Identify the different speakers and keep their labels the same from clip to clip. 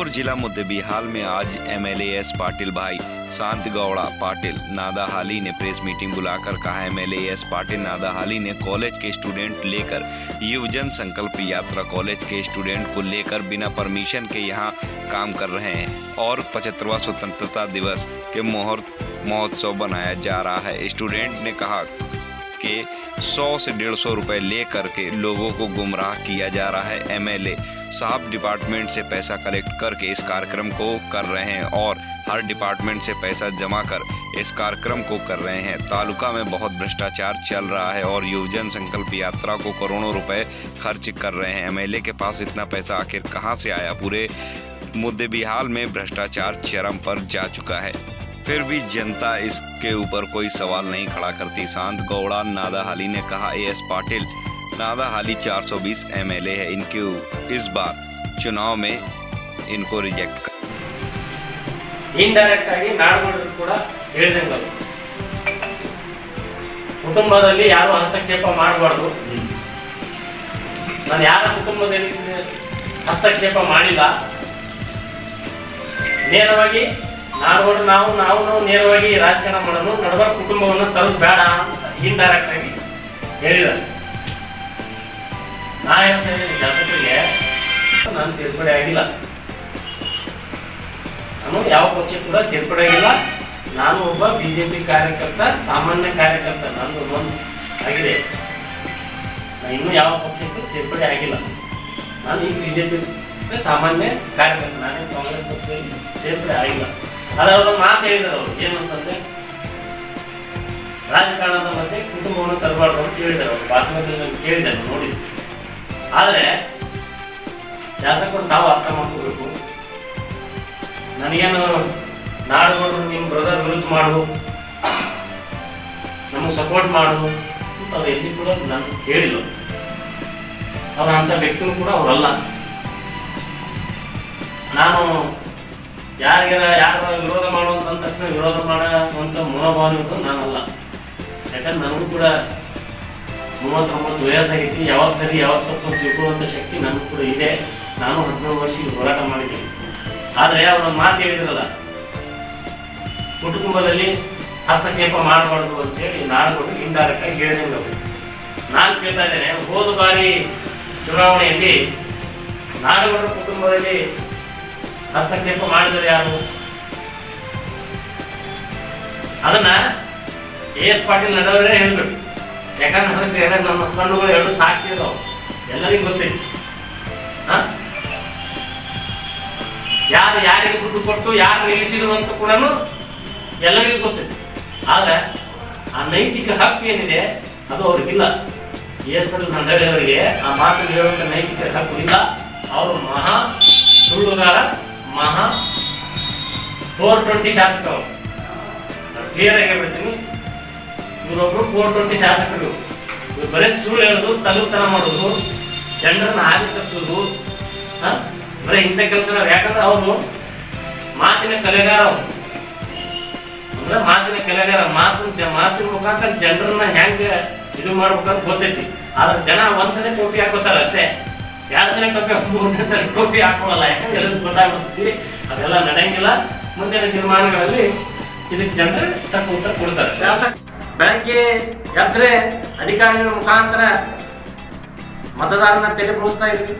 Speaker 1: बीजापुर जिला मुद्देबिहाल में आज एमएलए एस पाटिल भाई। शांत गौड़ा पाटिल नादाहाली ने प्रेस मीटिंग बुलाकर कहा एमएलए एस पाटिल नादाहाली ने कॉलेज के स्टूडेंट लेकर युवजन संकल्प यात्रा। कॉलेज के स्टूडेंट को लेकर बिना परमिशन के यहाँ काम कर रहे हैं और पचहत्तरवा स्वतंत्रता दिवस के मुहूर्त महोत्सव बनाया जा रहा है। स्टूडेंट ने कहा कि 100 से डेढ़ सौ रुपये ले करके लोगों को गुमराह किया जा रहा है। एमएलए साहब डिपार्टमेंट से पैसा कलेक्ट करके इस कार्यक्रम को कर रहे हैं और हर डिपार्टमेंट से पैसा जमा कर इस कार्यक्रम को कर रहे हैं। तालुका में बहुत भ्रष्टाचार चल रहा है और युवजन संकल्प यात्रा को करोड़ों रुपए खर्च कर रहे हैं। एमएलए के पास इतना पैसा आखिर कहाँ से आया? पूरे मुद्दे बिहार में भ्रष्टाचार चरम पर जा चुका है। फिर भी जनता इसके ऊपर कोई सवाल नहीं खड़ा करती शांत गौड़ा नादाहाली ने कहा A S Patil Nadahalli 420 MLA है इनके इस बार चुनाव में इनको रिजेक्ट कर
Speaker 2: ಇಂಡೈರೆಕ್ಟ್ ಆಗಿ ನಾಡುಗಳು ಕೂಡ ಹೇಳಿದಂಗೆ ಅದು. ಕುಟುಂಬದಲ್ಲಿ ಯಾರು ಹಸ್ತಕ್ಷೇಪ ಮಾಡಬಾರ್ದು ನಾನು ಯಾರ ಕುಟುಂಬದಲ್ಲಿ ಹಸ್ತಕ್ಷೇಪ ಮಾಡಿಲ್ಲ ನೇರವಾಗಿ ನಾಡುಗಳು ನಾವು ನಾವು ನೇರವಾಗಿ ರಾಜಕಾರಣ ಮಾಡೋದು ನಡುವ ಕುಟುಂಬವನ್ನು ತಲುಪ ಬೇಡ ಇಂಡೈರೆಕ್ಟ್ ಆಗಿ ಹೇಳಿದ ನಾ ಹೇಳ್ತಾ ಶಾಸಕರಿಗೆ ನಾನು ಸೇರ್ಪಡೆ ಆಗಿಲ್ಲ. ನಾನು ಯಾವ ಪಕ್ಷ ಕೂಡ ಸೇರ್ಪಡೆ ಆಗಿಲ್ಲ. ನಾನು ಒಬ್ಬ ಬಿಜೆಪಿ ಕಾರ್ಯಕರ್ತ, ಸಾಮಾನ್ಯ ಕಾರ್ಯಕರ್ತ ನಂದು ಒಂದು ಆಗಿದೆ. ನಾನು ಇನ್ನೂ ಯಾವ ಪಕ್ಷಕ್ಕೂ ಸೇರ್ಪಡೆ ಆಗಿಲ್ಲ. ನಾನು ಈ ಬಿಜೆಪಿ ಸಾಮಾನ್ಯ ಕಾರ್ಯಕರ್ತ, ನಾನೇ ಕಾಂಗ್ರೆಸ್ ಪಕ್ಷದಲ್ಲಿ ಸೇರ್ಪಡೆ ಆಗಿಲ್ಲ. ಅವರು ಮಾತು ಹೇಳಿದ್ರು ಅವರು. ಏನಂತಂದ್ರೆ ರಾಜಕಾರಣದ ಮಧ್ಯೆ ಕುಟುಂಬವನ್ನು ತರಬಾರ್ದು ಅಂತ ಹೇಳಿದ್ದಾರೆ ಅವರು. ಭಾಷಣದಲ್ಲಿ ನಾನು ಕೇಳಿದೆ ನಾನು ನೋಡಿದ್ದೆ. ಆದರೆ, ಶಾಸಕರು ತಾವು ಅರ್ಥ ಮಾಡ್ಕೋಬೇಕು. ನನಗೇನು ನಾಡುಗಳು ನಿಮ್ಮ ಬ್ರದರ್ ವಿರುದ್ಧ ಮಾಡು. ನಮಗೆ ಸಪೋರ್ಟ್ ಮಾಡು ಅಂತ ಅವ್ರು ಎಲ್ಲಿ ಕೂಡ ನಾನು ಹೇಳಿಲ್ಲ. ಅವ್ರ ಅಂಥ ವ್ಯಕ್ತಿನೂ ಕೂಡ ಅವರಲ್ಲ. ನಾನು ಯಾರಿಗಾರ ಯಾರ ವಿರೋಧ ಮಾಡುವಂತ ತಕ್ಷಣ ವಿರೋಧ ಮಾಡುವಂತ ಮನೋಭಾವನೆ ನಾನಲ್ಲ. ಯಾಕಂದ್ರೆ ನನಗೂ ಕೂಡ ಮೂವತ್ತೊಂಬತ್ತು ವಯಸ್ಸಾಗೈತಿ ಯಾವಾಗ ಸರಿ ಯಾವಾಗ ತಪ್ಪು ತಿಳ್ಕೊಳ್ಳುವಂಥ ಶಕ್ತಿ ನನಗೂ ಕೂಡ ಇದೆ. ನಾನು ಹದಿನೇಳು ವರ್ಷ ಹೋರಾಟ ಮಾಡಿದ್ದೀನಿ. ಆದರೆ ಅವರ ಮಾತು ಹೇಳಿದ್ರಲ್ಲ, ಕುಟುಂಬದಲ್ಲಿ ಹಸ್ತಕ್ಷೇಪ ಮಾಡಬಾರ್ದು ಅಂತೇಳಿ ನಾನು ಇಂಡೈರೆಕ್ಟ್ ಆಗಿ ಹೇಳಿದಂಗೆ. ನಾನು ಕೇಳ್ತಾ ಇದ್ದೇನೆ, ಹೋದ ಬಾರಿ ಚುನಾವಣೆಯಲ್ಲಿ ನಾಡಗೌಡರ ಕುಟುಂಬದಲ್ಲಿ ಹಸ್ತಕ್ಷೇಪ ಮಾಡಿದರೆ ಯಾರು? ಅದನ್ನ ಎ ಎಸ್ ಪಾಟೀಲ್ ನಡೆಯವರೇ ಹೇಳ್ಬೇಕು. ಯಾಕಂದ್ರೆ ಅದಕ್ಕೆ ನಮ್ಮ ಕಣ್ಣುಗಳು ಎರಡು ಸಾಕ್ಷಿ ಇದಾವೆ. ಎಲ್ಲರಿಗೂ ಗೊತ್ತೈತಿ. ಯಾರು ಯಾರಿಗೆ ದುಡ್ಡು ಕೊಟ್ಟು, ಯಾರು ನಿಲ್ಲಿಸಿದ್ರು ಅಂತ ಕೂಡ ಎಲ್ಲರಿಗೂ ಗೊತ್ತಿದೆ ಆದ್ರೆ ಆ ನೈತಿಕ ಹಕ್ಕು ಏನಿದೆ, ಅದು ಅವ್ರಿಗಿಲ್ಲ. ಎಸ್ ಪಾಟೀಲ್ ನಡೆಯವರಿಗೆ ಆ ಮಾತು ಹೇಳುವಂತ ನೈತಿಕ ಹಕ್ಕು ಇಲ್ಲ. ಅವರು ಮಹಾ ಸುಳ್ಳುಗಾರ. ಮಹಾ ಫೋರ್ ಟ್ವೆಂಟಿ ಶಾಸಕರು. ಕ್ಲಿಯರ್ ಆಗಿ ಹೇಳ್ಬಿಡ್ತೀನಿ. ಇವರೊಬ್ರು ಫೋರ್ ಟ್ವೆಂಟಿ ಶಾಸಕರು. ಇವ್ರು ಬರೀ ಸುಳ್ಳು ಹೇಳೋದು ತಲುಪ್ತನ ಮಾಡೋದು, ಜನರನ್ನ ಹಾಗೆ ತಪ್ಪಿಸೋದು ಬರೀ ಇಂಥ ಕೆಲಸ ಯಾಕಂದ್ರೆ ಅವರು ಮಾತಿನ ಕಲೆಗಾರ ಅಂದ್ರೆ ಮಾತಿನ ಕಲೆಗಾರ, ಮಾತು ಮಾತಿನ ಮುಖಾಂತರ ಜನರನ್ನ ಹೆಂಗೆ ಇದು ಮಾಡ್ಬೇಕಂತ ಗೊತ್ತೈತಿ. ಆದ್ರೆ ಜನ ಒಂದ್ಸಲ ಟೋಪಿ ಹಾಕೋತಾರ ಅಷ್ಟೇ ಎರಡು ಸಲ ಟೋಪಿ ಮೂರನೇ ಸಲ ಹಾಕೊಳ್ಳಲ್ಲ ಹಾಕೋಲ್ಲ ಯಾಕಂದ್ರೆ ಗೊತ್ತಾಗ್ಬಿಡ್ತೀವಿ ಅದೆಲ್ಲ ನಡೆಯಂಗಿಲ್ಲ ಮುಂದಿನ ತೀರ್ಮಾನಗಳಲ್ಲಿ ಇದಕ್ಕೆ ಜನರು ತಕ್ಕ ಉತ್ತರ ಕೊಡ್ತಾರೆ ಶಾಸಕ ಬೆಳಗ್ಗೆ ಎದ್ರೆ ಅಧಿಕಾರಿಗಳ ಮುಖಾಂತರ ಮತದಾರನ ತೆಗೆದುಕೊಳಿಸ್ತಾ ಇದ್ವಿ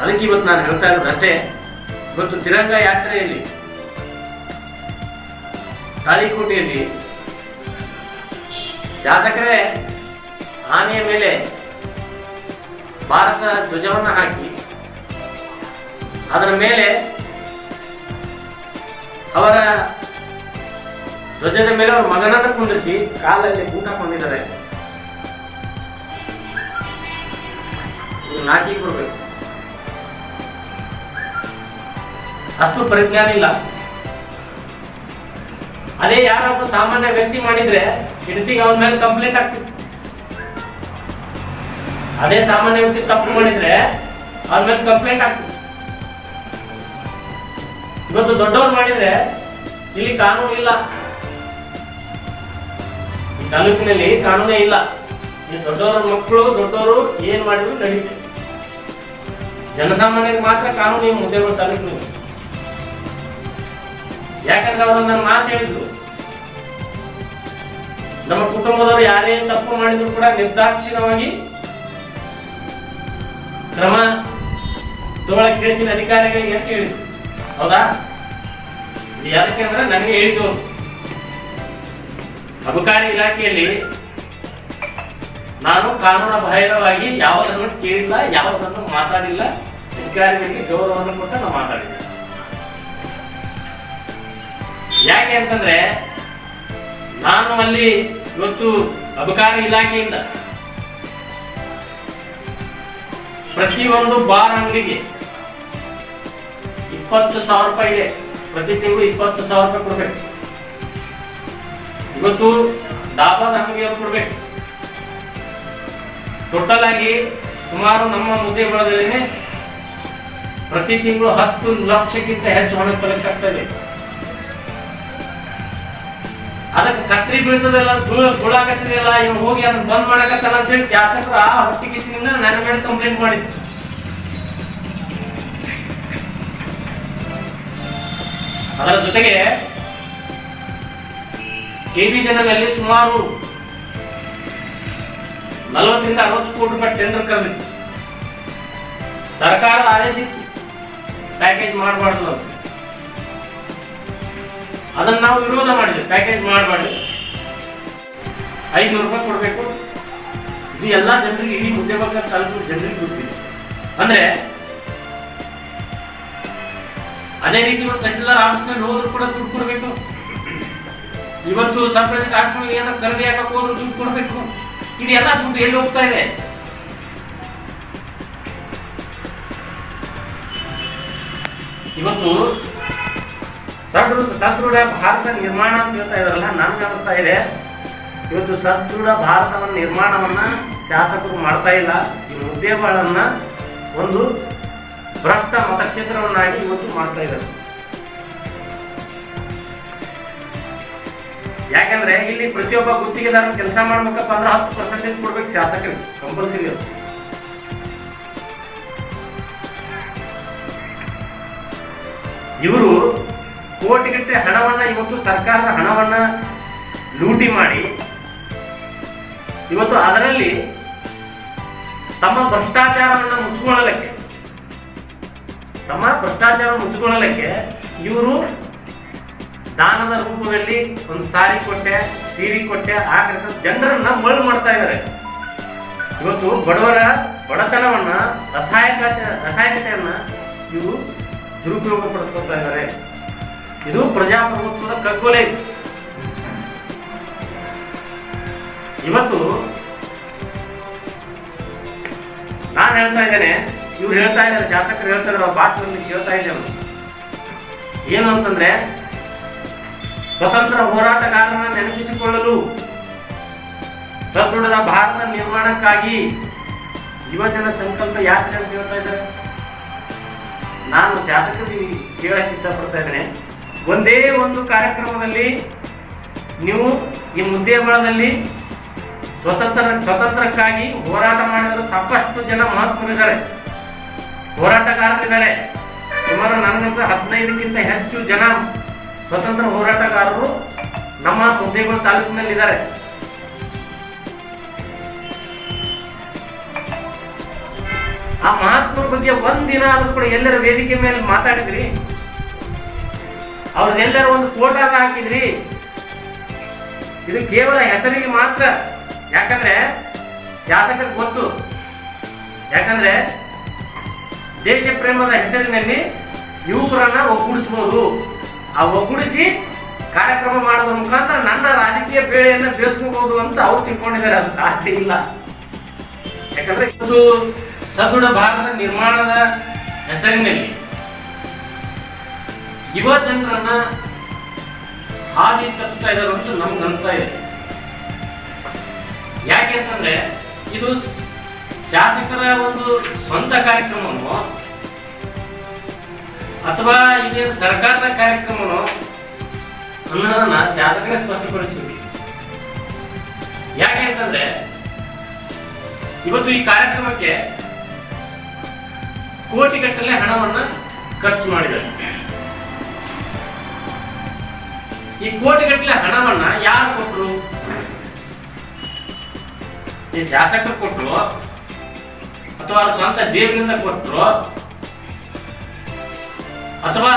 Speaker 2: ಅದಕ್ಕೆ ಇವತ್ತು ನಾನು ಹೇಳ್ತಾ ಇರೋದು ಅಷ್ಟೇ. ಇವತ್ತು ತಿರಂಗ ಯಾತ್ರೆಯಲ್ಲಿ, ತಾಳಿಕೋಟೆಯಲ್ಲಿ ಶಾಸಕರೇ, ಆನೆಯ ಮೇಲೆ ಭಾರತ ಧ್ವಜವನ್ನು ಹಾಕಿ, ಅದರ ಮೇಲೆ ಅವರ ಧ್ವಜದ ಮೇಲೆ ಅವರ ಮಗನನ್ನು ಕುಂದಿಸಿ ಕಾಲಲ್ಲಿ ಊಟ ಕೊಂಡಿದ್ದಾರೆ ಕೊಡ್ಬೇಕು. ಅಷ್ಟು ಪರಿಜ್ಞಾನ ಇಲ್ಲ. ಅದೇ ಯಾರೊಬ್ಬ ಸಾಮಾನ್ಯ ವ್ಯಕ್ತಿ ಮಾಡಿದ್ರೆ ಇಡತಿಗೆ ಅವನ ಮೇಲೆ ಕಂಪ್ಲೇಂಟ್ ಆಗ್ತಿತ್ತು ಅದೇ ಸಾಮಾನ್ಯ ವ್ಯಕ್ತಿ ತಪ್ಪು ಮಾಡಿದ್ರೆ ಅವ್ರ ಮೇಲೆ ಕಂಪ್ಲೇಂಟ್ ಆಗ್ತಿತ್ತು ಇವತ್ತು ದೊಡ್ಡವ್ರು ಮಾಡಿದ್ರೆ ಇಲ್ಲಿ ಕಾನೂನು ಇಲ್ಲ. ತಾಲೂಕಿನಲ್ಲಿ ಕಾನೂನೇ ಇಲ್ಲ. ದೊಡ್ಡವರ ಮಕ್ಕಳು, ದೊಡ್ಡವರು ಏನ್ ಮಾಡಿದ್ರು ನಡೀತದೆ ಜನಸಾಮಾನ್ಯರಿಗೆ ಮಾತ್ರ ಕಾನೂನು ಮುದ್ದೆಗಳು ತಾಲೂಕಿನಲ್ಲಿ. ಯಾಕಂದ್ರೆ ಅವರು ನನ್ನ ಮಾತು ಹೇಳಿದ್ರು. ನಮ್ಮ ಕುಟುಂಬದವರು ಯಾರೇ ತಪ್ಪು ಮಾಡಿದ್ರು ಕೂಡ ನಿರ್ದಾಕ್ಷಿಣ್ಯವಾಗಿ ಕ್ರಮ ತಗೊಳಕ್ ಹೇಳ್ತೀನಿ, ಅಧಿಕಾರಿಗಳಿಗೆ ಅಂತ ಹೇಳಿದ್ರು ಹೌದಾ? ಯಾಕೆ ಅಂದ್ರೆ ನನಗೆ ಹೇಳಿದ್ರು ಅಬಕಾರಿ ಇಲಾಖೆಯಲ್ಲಿ ನಾನು ಕಾನೂನು ಬಾಹಿರವಾಗಿ ಯಾವುದನ್ನು ಕೇಳಿಲ್ಲ, ಯಾವುದನ್ನು ಮಾತಾಡಿಲ್ಲ. ಅಧಿಕಾರಿಗಳಿಗೆ ಗೌರವವನ್ನು ಕೊಟ್ಟು ನಾನು ಮಾತಾಡಿದ್ದೆ. ಯಾಕೆ ಅಂತಂದ್ರೆ, ನಾನು ಅಲ್ಲಿ ಇವತ್ತು ಅಬಕಾರಿ ಇಲಾಖೆಯಿಂದ ಪ್ರತಿಯೊಂದು ಬಾರ್ ಅಂಗಡಿಗೆ ಇಪ್ಪತ್ತು ಸಾವಿರ ರೂಪಾಯಿ ಇದೆ. ಪ್ರತಿ ತಿಂಗಳು ಇಪ್ಪತ್ತು ಸಾವಿರ ರೂಪಾಯಿ ಕೊಡ್ಬೇಕು. ಇವತ್ತು ಡಾಬಾದ ಅಂಗಡಿಯವ್ರು ಕೊಡ್ಬೇಕು. ಟೋಟಲ್ ಆಗಿ ಸುಮಾರು ನಮ್ಮ ಮುದ್ದೆ ಬಳಗದಲ್ಲಿ ಪ್ರತಿ ತಿಂಗಳು ಹತ್ತು ಲಕ್ಷಕ್ಕಿಂತ ಹೆಚ್ಚು ಹಣ ಕಲೆಕ್ಟ್ ಆಗ್ತದೆ ಅದಕ್ಕೆ ಕತ್ರಿ ಬೀಳ್ತದಲ್ಲ ಧೂಳ ಧೂಳಾಕತ್ತಿದೆಯಲ್ಲ ಇವ್ ಹೋಗಿ ಅದನ್ನ ಬಂದ್ ಮಾಡಕತ್ತಲ್ಲ ಅಂತ ಹೇಳಿ ಶಾಸಕರು ಆ ಹೊಟ್ಟೆ ಕಿಸಿನಿಂದ ನನ್ನ ಮೇಲೆ ಕಂಪ್ಲೇಂಟ್ ಮಾಡಿದ್ರು. ಅದರ ಜೊತೆಗೆ ಕೆಬಿ ಜನರಲ್ಲಿ ಸುಮಾರು ನಲವತ್ತರಿಂದ ಅರವತ್ತು ಕೋಟಿ ರೂಪಾಯಿ ಟೆಂಡರ್ ಕರೆದಿತ್ತು. ಸರ್ಕಾರ ಆದೇಶಿತ್ತು ಪ್ಯಾಕೇಜ್ ಮಾಡಬಾರ್ದು ಅಂತ. ಅದನ್ನ ನಾವು ವಿರೋಧ ಮಾಡಿದ್ವಿ. ಪ್ಯಾಕೇಜ್ ಮಾಡಬಾರ್ದು. ಐನೂರು ರೂಪಾಯಿ ಕೊಡಬೇಕು. ಇದು ಎಲ್ಲ ಜನರಿಗೆ, ಇಡೀ ಮುದ್ದೆ ಬಗ್ಗೆ ತಾಲೂಕು ಜನರಿಗೆ ಗೊತ್ತಿದೆ. ಅಂದ್ರೆ, ಅದೇ ರೀತಿ ಇವತ್ತು ತಹಸೀಲ್ದಾರ್ ಆಫೀಸ್ನಲ್ಲಿ ಹೋದ್ರು ಕೂಡ ದುಡ್ಡು ಕೊಡಬೇಕು. ಇವತ್ತು ಸಬ್ ಪ್ರೆಸಿಡೆಂಟ್ ಆಫೀಸ್ನಲ್ಲಿ ಏನೋ ಖರೀದಿ ಹಾಕಕ್ ಹೋದ್ರು ದುಡ್ಡು ಕೊಡಬೇಕು. ಇದೆಲ್ಲ ದುಡ್ಡು ಎಲ್ಲಿ ಹೋಗ್ತಾ ಇದೆ? ಇವತ್ತು ಸದೃಢ ಸದೃಢ ಭಾರತ ನಿರ್ಮಾಣ ಅಂತ ಹೇಳ್ತಾ ಇದಾರಲ್ಲ ನನ್ಗೆ ಅನಿಸ್ತಾ ಇದೆ. ಇವತ್ತು ಸದೃಢ ಭಾರತವನ್ನ ನಿರ್ಮಾಣವನ್ನ ಶಾಸಕರು ಮಾಡ್ತಾ ಇಲ್ಲ. ಈ ಮುದ್ದೇಬಾಳನ್ನ ಒಂದು ಭ್ರಷ್ಟ ಮತಕ್ಷೇತ್ರವನ್ನಾಗಿ ಇವತ್ತು ಮಾಡ್ತಾ ಇದ್ದಾರೆ. ಯಾಕಂದ್ರೆ ಇಲ್ಲಿ ಪ್ರತಿಯೊಬ್ಬ ಗುತ್ತಿಗೆದಾರ ಕೆಲಸ ಮಾಡ್ಬೇಕಪ್ಪ ಅಂದ್ರೆ ಹತ್ತು ಪರ್ಸೆಂಟೇಜ್ ಕೊಡ್ಬೇಕು ಶಾಸಕರಿಗೆ ಕಂಪಲ್ಸರಿ ಇವರು ಕೋಟಿಗಟ್ಟೆ ಹಣವನ್ನ ಇವತ್ತು ಸರ್ಕಾರದ ಹಣವನ್ನ ಲೂಟಿ ಮಾಡಿ, ಇವತ್ತು ಅದರಲ್ಲಿ ತಮ್ಮ ಭ್ರಷ್ಟಾಚಾರವನ್ನ ಮುಚ್ಚಿಕೊಳ್ಳಲಿಕ್ಕೆ, ತಮ್ಮ ಭ್ರಷ್ಟಾಚಾರ ಮುಚ್ಚಿಕೊಳ್ಳಲಿಕ್ಕೆ ಇವರು ದಾನದ ರೂಪದಲ್ಲಿ ಒಂದು ಸಾರಿ ಕೊಟ್ಟೆ, ಸೀರೆ ಕೊಟ್ಟೆ ಹಾಕಿದ ಜನರನ್ನ ಮರಳು ಮಾಡ್ತಾ ಇದ್ದಾರೆ. ಇವತ್ತು ಬಡವರ ಬಡತನವನ್ನ ರಸಾಯಕ ಅಸಹಾಯಕತೆಯನ್ನ ಇವರು ದುರುಪಯೋಗ ಪಡಿಸ್ಕೊತಾ ಇದ್ದಾರೆ. ಇದು ಪ್ರಜಾಪ್ರಭುತ್ವದ ಕಗ್ಗೊಲೆ. ಇವತ್ತು ನಾನು ಹೇಳ್ತಾ ಇದ್ದೇನೆ, ಇವ್ರು ಹೇಳ್ತಾ ಇದ್ದಾರೆ, ಶಾಸಕರು ಹೇಳ್ತಾ ಇದ್ದಾರೆ ಭಾಷಣದಲ್ಲಿ ಕೇಳ್ತಾ ಇದ್ದೇವೆ ಏನು ಅಂತಂದ್ರೆ, ಸ್ವತಂತ್ರ ಹೋರಾಟಗಾರನ ನೆನಪಿಸಿಕೊಳ್ಳಲು ಸದೃಢದ ಭಾರತ ನಿರ್ಮಾಣಕ್ಕಾಗಿ ಯುವಜನ ಸಂಕಲ್ಪ ಯಾತ್ರೆ ಅಂತ ಹೇಳ್ತಾ ಇದ್ದಾರೆ. ನಾನು ಶಾಸಕರಿಗೆ ಕೇಳಕ್ಕೆ ಇಷ್ಟಪಡ್ತಾ ಇದ್ದೇನೆ. ಒಂದೇ ಒಂದು ಕಾರ್ಯಕ್ರಮದಲ್ಲಿ ನೀವು ಈ ಮುದ್ದೇಬಳದಲ್ಲಿ ಸ್ವತಂತ್ರ, ಸ್ವತಂತ್ರಕ್ಕಾಗಿ ಹೋರಾಟ ಮಾಡಿದ್ರು ಸಾಕಷ್ಟು ಜನ ಮಹತ್ವರಿದ್ದಾರೆ ಹೋರಾಟಗಾರರಿದ್ದಾರೆ. ಸುಮಾರು ನನಗಂತ ಹದಿನೈದಕ್ಕಿಂತ ಹೆಚ್ಚು ಜನ ಸ್ವತಂತ್ರ ಹೋರಾಟಗಾರರು ನಮ್ಮ ಮುದ್ದೇಗೋಳ ತಾಲೂಕಿನಲ್ಲಿದ್ದಾರೆ. ಆ ಮಹಾತ್ಮರ ಬಗ್ಗೆ ಒಂದಿನ ಆದ್ರೂ ಕೂಡ ಎಲ್ಲರ ವೇದಿಕೆ ಮೇಲೆ ಮಾತಾಡಿದ್ರಿ. ಅವ್ರದ್ದೆಲ್ಲರ ಒಂದು ಫೋಟೋ ಹಾಕಿದ್ರಿ. ಇದು ಕೇವಲ ಹೆಸರಿಗೆ ಮಾತ್ರ. ಯಾಕಂದ್ರೆ ಶಾಸಕರಿಗೆ ಗೊತ್ತು. ಯಾಕಂದ್ರೆ ದೇಶ ಪ್ರೇಮದ ಹೆಸರಿನಲ್ಲಿ ಯುವಕರನ್ನ ಒಗ್ಗೂಡಿಸಬಹುದು ಆ ಒಗ್ಗೂಡಿಸಿ ಕಾರ್ಯಕ್ರಮ ಮಾಡೋದ್ರ ಮುಖಾಂತರ ನನ್ನ ರಾಜಕೀಯ ಬೇಳೆಯನ್ನ ಬೇಯಿಸ್ಕೋಬಹುದು ಅಂತ ಅವ್ರು ತಿಳ್ಕೊಂಡಿದ್ದಾರೆ. ಅದು ಸಾಧ್ಯ ಇಲ್ಲ. ಯಾಕಂದ್ರೆ ಇದು ಸದೃಢ ಭಾರತ ನಿರ್ಮಾಣದ ಹೆಸರಿನಲ್ಲಿ. ಯುವ ಜನರನ್ನ ಹಾದಿ ತಪ್ಪಿಸ್ತಾ ಇದ್ದಾರೆ ಅಂತ ನಮ್ಗೆ ಅನಿಸ್ತಾ ಇದೆ. ಯಾಕೆ ಅಂತಂದ್ರೆ, ಇದು ಶಾಸಕರ ಒಂದು ಸ್ವಂತ ಕಾರ್ಯಕ್ರಮವನ್ನು ಅಥವಾ ಇದೇನು ಸರ್ಕಾರದ ಕಾರ್ಯಕ್ರಮನೋ ಅನ್ನೋದನ್ನ ಶಾಸಕರೇ ಸ್ಪಷ್ಟಪಡಿಸಬೇಕು. ಯಾಕೆ ಅಂತಂದ್ರೆ, ಇವತ್ತು ಈ ಕಾರ್ಯಕ್ರಮಕ್ಕೆ ಕೋಟಿಗಟ್ಟಲೆ ಹಣವನ್ನ ಖರ್ಚು ಮಾಡಿದ್ದಾರೆ. ಈ ಕೋಟಿಗಟ್ಟಲೆ ಹಣವನ್ನ ಯಾರು ಕೊಟ್ರು? ಈ ಶಾಸಕರು ಕೊಟ್ಟರು ಅಥವಾ ಅವ್ರ ಸ್ವಂತ ಜೇಬಿನಿಂದ ಕೊಟ್ಟರು ಅಥವಾ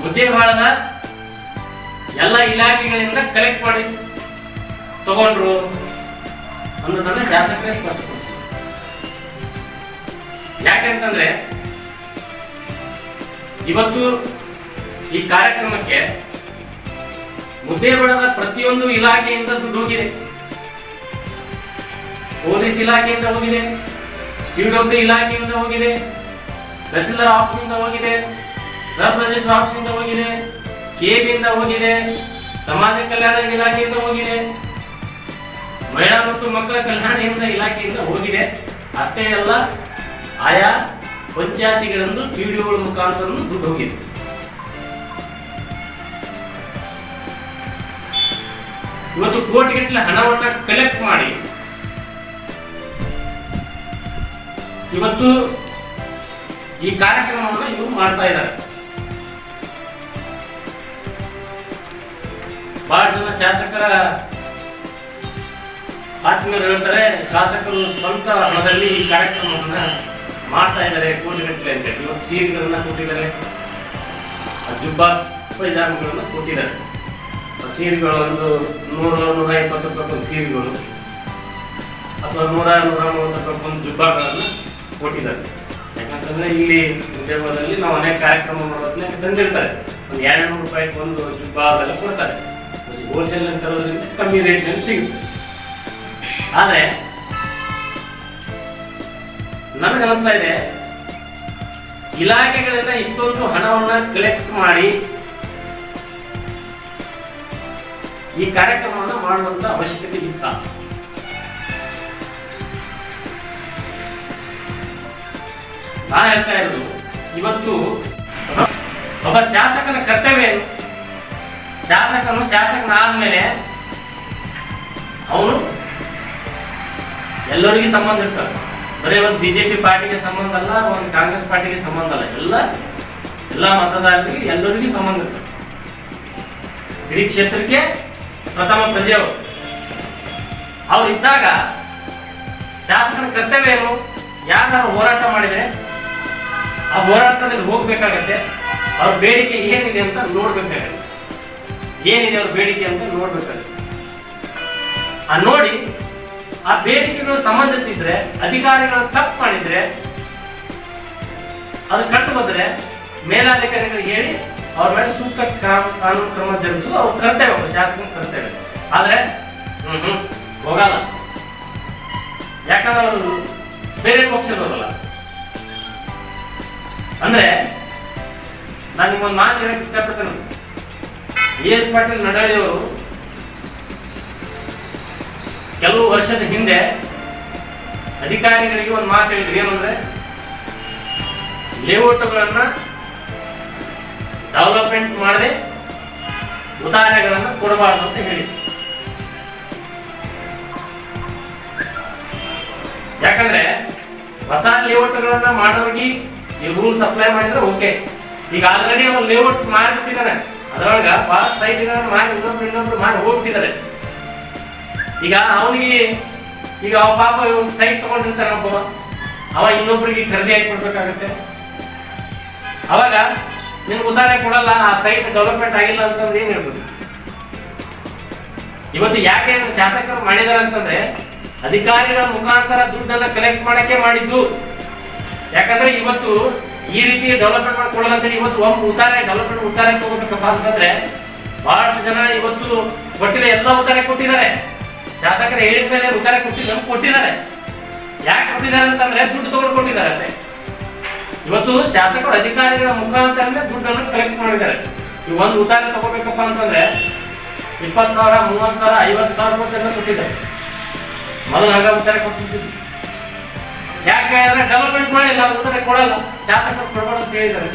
Speaker 2: ಮುದ್ದೇಬಾಳದ ಎಲ್ಲ ಇಲಾಖೆಗಳಿಂದ ಕಲೆಕ್ಟ್ ಮಾಡಿ ತಗೊಂಡ್ರು ಅನ್ನೋದನ್ನ ಶಾಸಕರೇ ಸ್ಪಷ್ಟಪಡಿಸಿದ್ರು ಯಾಕೆಂತಂದ್ರೆ ಇವತ್ತು ಈ ಕಾರ್ಯಕ್ರಮಕ್ಕೆ ಮುದ್ದೇಬಳದ ಪ್ರತಿಯೊಂದು ಇಲಾಖೆಯಿಂದ ದುಡ್ಡು ಹೋಗಿದೆ. ಪೊಲೀಸ್ ಇಲಾಖೆಯಿಂದ ಹೋಗಿದೆ, ಪಿಡಬ್ಲ್ಯೂ ಇಲಾಖೆಯಿಂದ ಹೋಗಿದೆ, ತಹಸೀಲ್ದಾರ್ ಆಫೀಸಿಂದ ಹೋಗಿದೆ, ಸಬ್ ರಿಜಿಸ್ಟರ್ ಆಫೀಸಿಂದ ಹೋಗಿದೆ, ಕೆಬಿಯಿಂದ ಹೋಗಿದೆ, ಸಮಾಜ ಕಲ್ಯಾಣ ಇಲಾಖೆಯಿಂದ ಹೋಗಿದೆ, ಮಹಿಳಾ ಮತ್ತು ಮಕ್ಕಳ ಕಲ್ಯಾಣದಿಂದ ಇಲಾಖೆಯಿಂದ ಹೋಗಿದೆ. ಅಷ್ಟೇ ಅಲ್ಲ, ಆಯಾ ಪಂಚಾಯತಿಗಳಂದು ಪಿಡಿಒಗಳ ಮುಖಾಂತರ ದುಡ್ಡು ಹೋಗಿದೆ. ಇವತ್ತು ಕೋಟಿಗಟ್ಟಲೆ ಹಣವನ್ನ ಕಲೆಕ್ಟ್ ಮಾಡಿ. ಇವತ್ತು ಈ ಕಾರ್ಯಕ್ರಮವನ್ನು ಇವರು ಮಾಡ್ತಾ ಇದ್ದಾರೆ. ಬಹಳ ಜನ ಶಾಸಕರ ಆತ್ಮೀಯರು ಹೇಳ್ತಾರೆ, ಶಾಸಕರು ಸ್ವಂತ ಹಣದಲ್ಲಿ ಈ ಕಾರ್ಯಕ್ರಮವನ್ನ ಮಾಡ್ತಾ ಇದ್ದಾರೆ ಕೋಟಿಗಟ್ಟಲೆ ಅಂತ ಹೇಳಿ. ಇವತ್ತು ಸೀರೆಗಳನ್ನ ಕೊಟ್ಟಿದ್ದಾರೆ ಜುಬ್ಬಾ ಪೈಜಾಮಗಳನ್ನ ಕೊಟ್ಟಿದ್ದಾರೆ. ಸೀರೆಗಳು ಒಂದು ನೂರ ನೂರ ಇಪ್ಪತ್ತು ರೂಪಾಯಿ ಸೀರೆಗಳು. ಅಥವಾ ನೂರ ನೂರ ಮೂವತ್ತು ರೂಪಾಯಿ ಜುಬ್ಬಾಗಳನ್ನು ಕೊಟ್ಟಿದ್ದಾರೆ. ಯಾಕಂತಂದ್ರೆ ಇಲ್ಲಿ ಉದ್ಯೋಗದಲ್ಲಿ ನಾವು ಅನೇಕ ಕಾರ್ಯಕ್ರಮ ಮಾಡೋದನ್ನ ತಂದಿರ್ತಾರೆ. ಒಂದು ಎರಡು ನೂರು ರೂಪಾಯಿ ಒಂದು ಜುಬ್ಬಾ ಅದೆಲ್ಲ ಕೊಡ್ತಾರೆ. ಹೋಲ್ಸೇಲ್ ತರೋದ್ರಿಂದ ಕಮ್ಮಿ ರೇಟ್ನಲ್ಲಿ ಸಿಗುತ್ತೆ. ಆದ್ರೆ ನನಗನ್ನಿಸ್ತಾ ಇದೆ, ಇಲಾಖೆಗಳಿಂದ ಇಷ್ಟೊಂದು ಹಣವನ್ನ ಕಲೆಕ್ಟ್ ಮಾಡಿ ಈ ಕಾರ್ಯಕ್ರಮವನ್ನು ಮಾಡುವಂತ ಅವಶ್ಯಕತೆ ಇತ್ತ. ನಾನು ಹೇಳ್ತಾ ಇರೋದು, ಇವತ್ತು ಒಬ್ಬ ಶಾಸಕನ ಕರ್ತವ್ಯ ಏನು? ಶಾಸಕನು ಶಾಸಕನಾದ್ಮೇಲೆ ಅವನು ಎಲ್ಲರಿಗೂ ಸಂಬಂಧ ಇರ್ತಾರೆ ಬರೀ ಒಂದು ಬಿಜೆಪಿ ಪಾರ್ಟಿಗೆ ಸಂಬಂಧ ಅಲ್ಲ, ಒಂದು ಕಾಂಗ್ರೆಸ್ ಪಾರ್ಟಿಗೆ ಸಂಬಂಧ ಅಲ್ಲ. ಎಲ್ಲ ಎಲ್ಲ ಮತದಾರರಿಗೆ ಎಲ್ಲರಿಗೂ ಸಂಬಂಧ ಇರ್ತದೆ ಇಡೀ ಕ್ಷೇತ್ರಕ್ಕೆ ಪ್ರಥಮ ಪ್ರಜೆ ಅವರು ಇದ್ದಾಗ ಶಾಸಕನ ಕರ್ತವ್ಯ ಏನು? ಯಾರು ಹೋರಾಟ ಮಾಡಿದರೆ ಆ ಹೋರಾಟದಲ್ಲಿ ಹೋಗ್ಬೇಕಾಗತ್ತೆ. ಅವ್ರ ಬೇಡಿಕೆ ಏನಿದೆ ಅಂತ ನೋಡ್ಬೇಕಾಗತ್ತೆ. ಏನಿದೆ ಅವ್ರ ಬೇಡಿಕೆ ಅಂತ ನೋಡ್ಬೇಕಾಗತ್ತೆ. ಆ ನೋಡಿ, ಆ ಬೇಡಿಕೆಗಳು ಸಮಂಜಸಿದ್ರೆ, ಅಧಿಕಾರಿಗಳು ತಪ್ಪು ಮಾಡಿದ್ರೆ, ಅದು ಕಟ್ಟು ಬಂದ್ರೆ ಮೇಲಾಧಿಕಾರಿಗಳಿಗೆ ಹೇಳಿ ಅವ್ರ ಮೇಲೆ ಸೂಕ್ತ ಕಾನೂನು ಕ್ರಮ ಜರುಗಿಸೋದು ಅವ್ರ ಕರ್ತವ್ಯ ಶಾಸಕನ ಕರ್ತವ್ಯ. ಆದ್ರೆ ಹ್ಮ್ ಹ್ಮ್ ಹೋಗಲ್ಲ. ಯಾಕಂದ್ರೆ ಅವರು ಬೇರೆ ಪಕ್ಷದವರಲ್ಲ ಅಂದ್ರೆ, ನಾನು ನಿಮ್ಮೊಂದು ಮಾತು ಹೇಳಕ್ ಇಷ್ಟಪಡ್ತೇನೆ. ಎ ಎಸ್ ಪಾಟೀಲ್ ನಡಾಳಿಯವರು ಕೆಲವು ವರ್ಷದ ಹಿಂದೆ ಅಧಿಕಾರಿಗಳಿಗೆ ಒಂದು ಮಾತು ಹೇಳಿದ್ರು. ಏನಂದ್ರೆ, ಲೇಔಟ್ಗಳನ್ನ ಡೆವಲಪ್ಮೆಂಟ್ ಮಾಡದೆ ಉದಾಹರಣೆಗಳನ್ನು ಕೊಡಬಾರ್ದು ಅಂತ ಹೇಳಿ. ಯಾಕಂದ್ರೆ ಹೊಸ ಲೇಔಟ್ಗಳನ್ನ ಮಾಡೋರಿಗೆ ಈ ರೂಲ್ ಸಪ್ಲೈ ಮಾಡಿದ್ರೆ ಓಕೆ ಈಗ ಆಲ್ರೆಡಿ ಅವ್ರು ಲೇಔಟ್ ಮಾಡಿಬಿಟ್ಟಿದ್ದಾರೆ ಅದರೊಳಗ ಬಹಳ ಸೈಟ್ಗಳನ್ನ ಮಾಡಿ ಇನ್ನೊಬ್ರು ಇನ್ನೊಬ್ರು ಮಾಡಿ ಹೋಗ್ಬಿಟ್ಟಿದ್ದಾರೆ. ಈಗ ಅವನಿಗೆ, ಈಗ ಅವ ಪಾಪ ಸೈಟ್ ತಗೊಂಡಿರ್ತಾನೆ ಒಬ್ಬ ಅವ ಇನ್ನೊಬ್ರಿಗೆ ಖರೀದಿ ಹಾಕಿ ಕೊಡ್ಬೇಕಾಗತ್ತೆ. ಅವಾಗ ನಿನ್ಗೆ ಉದಾಹರಣೆ ಕೊಡಲ್ಲ, ಆ ಸೈಟ್ ಡೆವಲಪ್ಮೆಂಟ್ ಆಗಿಲ್ಲ ಅಂತಂದ್ರೆ ಏನ್ ಹೇಳ್ಬೋದು? ಇವತ್ತು ಯಾಕೆ ಶಾಸಕರು ಮಾಡಿದಾರೆ ಅಂತಂದ್ರೆ, ಅಧಿಕಾರಿಗಳ ಮುಖಾಂತರ ದುಡ್ಡನ್ನ ಕಲೆಕ್ಟ್ ಮಾಡಕ್ಕೆ ಮಾಡಿದ್ದು. ಯಾಕಂದ್ರೆ ಇವತ್ತು ಈ ರೀತಿ ಡೆವಲಪ್ಮೆಂಟ್ ಮಾಡ್ಕೊಳ್ಳಲ್ಲ ಅಂತ ಇವತ್ತು ಒಬ್ಬ ಉತ್ತಾರೆ ಡೆವಲಪ್ಮೆಂಟ್ ಉತ್ತಾರೆ ತಗೋಬೇಕಪ್ಪ ಅಂತಂದ್ರೆ, ಬಹಳಷ್ಟು ಜನ ಇವತ್ತು ಕೊಟ್ಟಿಲ್ಲ ಎಲ್ಲ ಉತ್ತಾರೆ ಕೊಟ್ಟಿದ್ದಾರೆ. ಶಾಸಕರು ಹೇಳಿದ ಮೇಲೆ ಉತ್ತರ ಕೊಟ್ಟಿಲ್ಲ, ಕೊಟ್ಟಿದ್ದಾರೆ. ಯಾಕೆ ಕೊಟ್ಟಿದ್ದಾರೆ ಅಂತಂದ್ರೆ ದುಡ್ಡು ತಗೊಂಡು ಕೊಟ್ಟಿದ್ದಾರೆ ಅಷ್ಟೇ. ಇವತ್ತು ಶಾಸಕರು ಅಧಿಕಾರಿಗಳ ಮುಖಾಂತರನೇ ದುಡ್ಡನ್ನು ಕಲೆಕ್ಟ್ ಮಾಡಿದ್ದಾರೆ. ಈ ಒಂದು ಉದಾಹರಣೆ ತಗೋಬೇಕಪ್ಪ ಅಂತಂದ್ರೆ ಇಪ್ಪತ್ತು ಸಾವಿರ, ಮೂವತ್ತು ಸಾವಿರ, ಐವತ್ತು ಸಾವಿರ ರೂಪಾಯಿ ಕೊಟ್ಟಿದ್ದಾರೆ. ಮೊದಲು ಹಂಗ ಉತ್ತರ ಕೊಟ್ಟಿದ್ದು ಯಾಕೆ ಅಂದ್ರೆ ಡೆವಲಪ್ಮೆಂಟ್ ಮಾಡಿಲ್ಲ ಉತ್ತರ ಕೊಡಲ್ಲ. ಶಾಸಕರು ಕೊಡಬಾರ್ದು ಅಂತ ಹೇಳಿದ್ದಾರೆ.